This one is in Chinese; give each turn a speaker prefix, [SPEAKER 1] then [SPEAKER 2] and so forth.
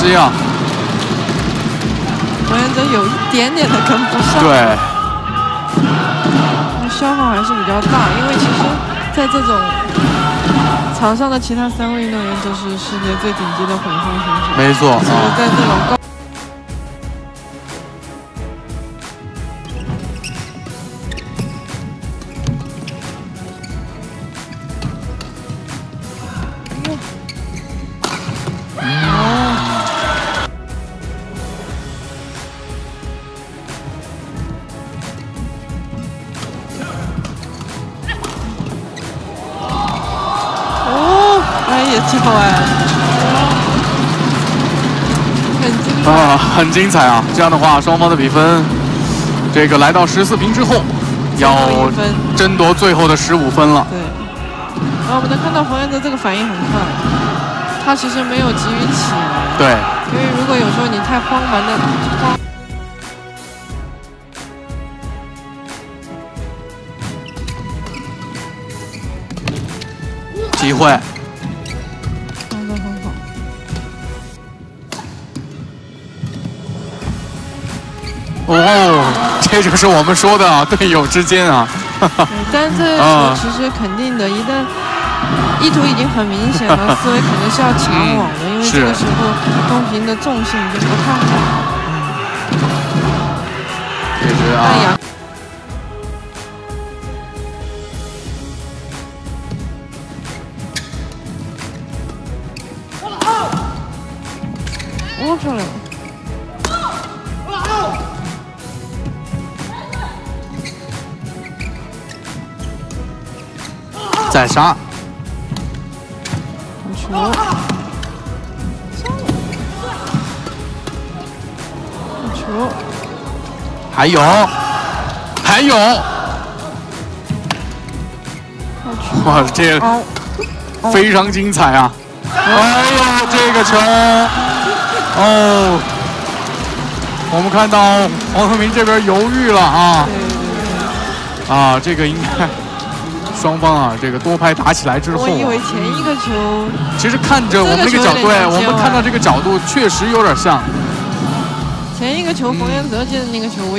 [SPEAKER 1] 惜啊。
[SPEAKER 2] 冯彦泽有一点点的跟不上。
[SPEAKER 1] 对。
[SPEAKER 2] 消耗还是比较大，因为其实在这种场上的其他三位运动员都是世界最顶级的混双选手。
[SPEAKER 1] 没错。
[SPEAKER 2] 就是在这种高。球哎，很精彩
[SPEAKER 1] 啊，很精彩啊！这样的话，双方的比分，这个来到十四平之后，要争夺最后的十五分了。
[SPEAKER 2] 对。然后我们能看到冯彦泽这个反应很快，他其实没有急于起来。
[SPEAKER 1] 对。
[SPEAKER 2] 因为如果有时候你太慌忙的慌，
[SPEAKER 1] 机会。哦，这就是我们说的队友之间啊。
[SPEAKER 2] 但这球其实肯定的，一旦意图已经很明显了，思维肯定是要抢网的，因为这个时候公平的重心已经不太好。
[SPEAKER 1] 确实啊。
[SPEAKER 2] 哦，漂亮。
[SPEAKER 1] 再杀！
[SPEAKER 2] 球！球！
[SPEAKER 1] 还有，还有！哇，这非常精彩啊！哎呦，这个球！哦，我们看到黄鹤鸣这边犹豫了啊！啊，这个应该。双方啊，这个多拍打起来之后，我
[SPEAKER 2] 以为前一个球，
[SPEAKER 1] 其实看着我们这个角度，我们看到这个角度确实有点像。
[SPEAKER 2] 前一个球冯彦泽进的那个球，我以为。